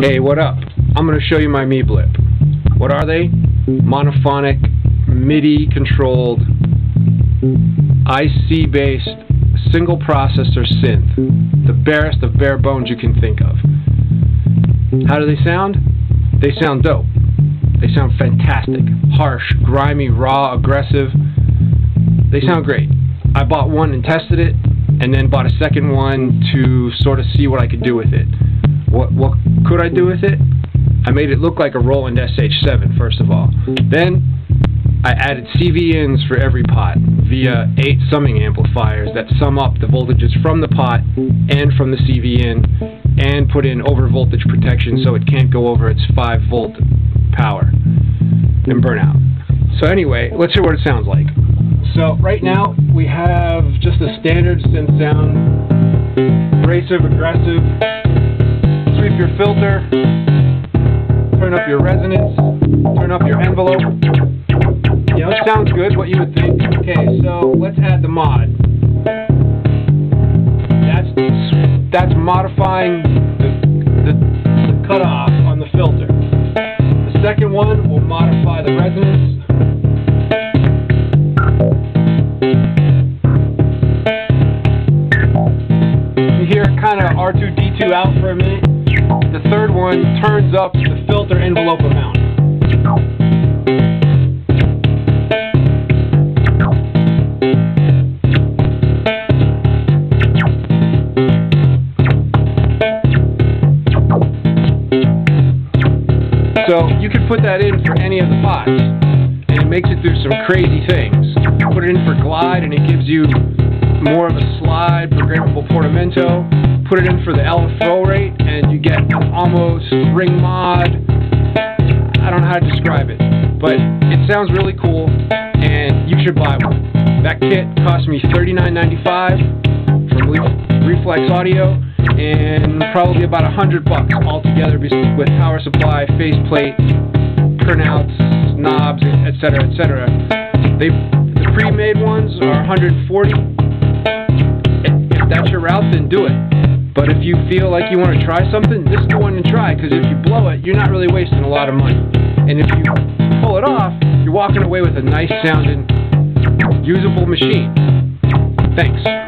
Hey, what up? I'm going to show you my MeeBlip. What are they? Monophonic, MIDI controlled, IC based, single processor synth. The barest of bare bones you can think of. How do they sound? They sound dope. They sound fantastic. Harsh, grimy, raw, aggressive. They sound great. I bought one and tested it, and then bought a second one to sort of see what I could do with it. What what could I do with it? I made it look like a Roland SH7 first of all. Then I added CV ins for every pot via eight summing amplifiers that sum up the voltages from the pot and from the CV in and put in over voltage protection so it can't go over its 5 volt power and burn out. So anyway, let's hear what it sounds like. So right now we have just a standard synth sound, abrasive, aggressive, sweep your filter, turn up your resonance, turn up your envelope. Know, it sounds good, what you would think. Okay, so let's add the mod. That's that's modifying the, the, the cutoff on the filter. The second one will modify the resonance. You hear kind of R2D2 out for a minute. The third one turns up the filter envelope amount. So you can put that in for any of the pots, and it makes it do some crazy things. Put it in for glide, and it gives you more of a slide, programmable portamento. Put it in for the L flow rate, and you get almost ring mod. I don't know how to describe it, but it sounds really cool, and you should buy one. That kit cost me $39.95 from Reflex Audio and probably about a hundred bucks altogether with power supply, faceplate, printouts, knobs, etc., etc. They the pre-made ones are 140. If that's your route, then do it. But if you feel like you want to try something, this is the one to try because if you blow it, you're not really wasting a lot of money. And if you pull it off, you're walking away with a nice sounding, usable machine. Thanks.